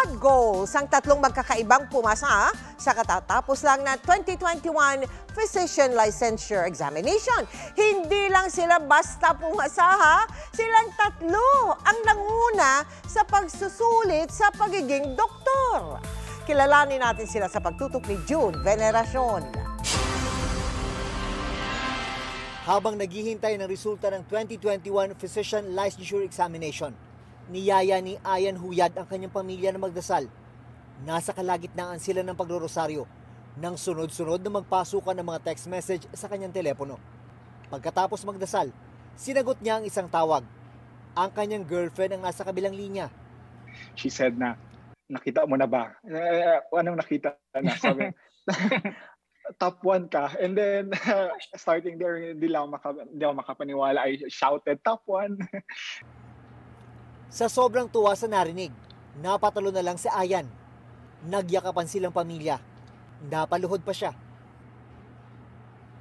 Quad goals ang tatlong magkakaibang pumasa sa katatapos lang na 2021 Physician Licensure Examination. Hindi lang sila basta pumasa ha, silang tatlo ang nanguna sa pagsusulit sa pagiging doktor. Kilalanin natin sila sa pagtutok ni June Veneracion. Habang naghihintay ng resulta ng 2021 Physician Licensure Examination, niyaya ni Ayan Huyad ang kanyang pamilya na magdasal. Nasa kalagitnaan sila ng pagrorosaryo nang sunod-sunod na magpasukan ng mga text message sa kanyang telepono. Pagkatapos magdasal, sinagot niya ang isang tawag. Ang kanyang girlfriend ang nasa kabilang linya. She said na, nakita mo na ba? Eh, anong nakita na? Sabi, top one ka. And then, starting there, hindi lang maka, hindi ako makapaniwala. I shouted, top one. Sa sobrang tuwa sa narinig, napatalo na lang si Ayan. Nagyakapan silang pamilya. Napaluhod pa siya.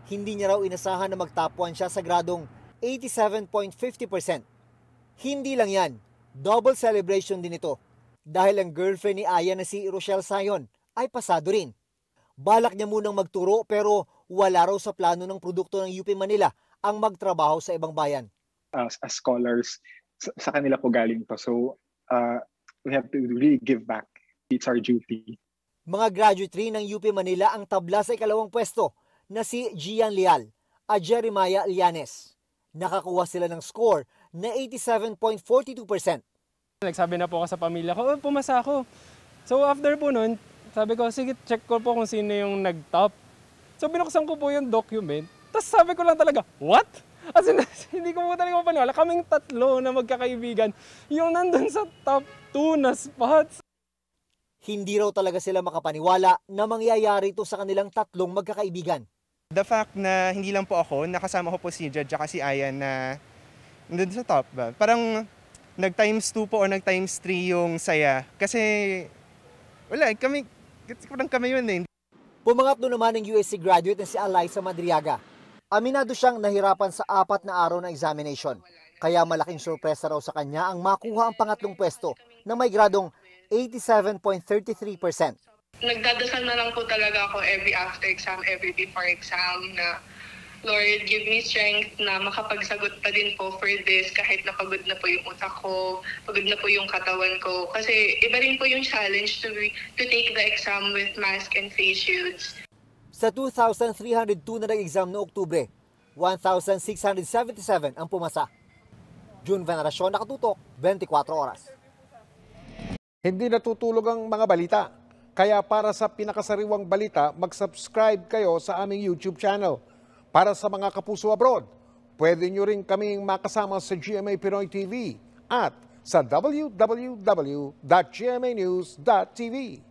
Hindi niya raw inasahan na magtapuan siya sa gradong 87.50%. Hindi lang yan, double celebration din ito dahil ang girlfriend ni Ayan na si Rochelle Sayon ay pasado rin. Balak niya munang magturo pero wala raw sa plano ng produkto ng UP Manila ang magtrabaho sa ibang bayan. As, as scholars, sa, sa kanila po galing to. So, uh, we have to really give back. It's our duty. Mga graduate rin ng UP Manila ang tabla sa ikalawang pwesto na si Gian Leal at Jeremiah Lianes. Nakakuha sila ng score na 87.42%. Nagsabi na po ako sa pamilya ko, oh, pumasa ako. So after po nun, sabi ko, sige, check ko po kung sino yung nag-top. So binuksan ko po yung document. Tapos sabi ko lang talaga, what? As in, hindi ko po talaga mapaniwala. Kaming tatlo na magkakaibigan, yung nandun sa top 2 na spots. Hindi raw talaga sila makapaniwala na mangyayari ito sa kanilang tatlong magkakaibigan. The fact na hindi lang po ako, nakasama ko po si Judge at si Ayan na nandun sa top ba? Parang nag times 2 po or nag times 3 yung saya. Kasi wala, kami, parang kami yun eh. Pumangatlo naman ng USC graduate na si Eliza Madriaga. Aminado siyang nahirapan sa apat na araw na examination. Kaya malaking sorpresa raw sa kanya ang makuha ang pangatlong pwesto na may gradong 87.33%. Nagdadasal na lang po talaga ako every after exam, every before exam na Lord, give me strength na makapagsagot pa din po for this kahit napagod na po yung utak ko, pagod na po yung katawan ko. Kasi iba rin po yung challenge to, to take the exam with mask and face shields. Sa 2,302 na nag-exam noong Oktubre, 1,677 ang pumasa. June Veneracion, nakatutok, 24 oras. Hindi natutulog ang mga balita. Kaya para sa pinakasariwang balita, mag-subscribe kayo sa aming YouTube channel. Para sa mga kapuso abroad, pwede nyo rin kaming makasama sa GMA Pinoy TV at sa www.gmanews.tv.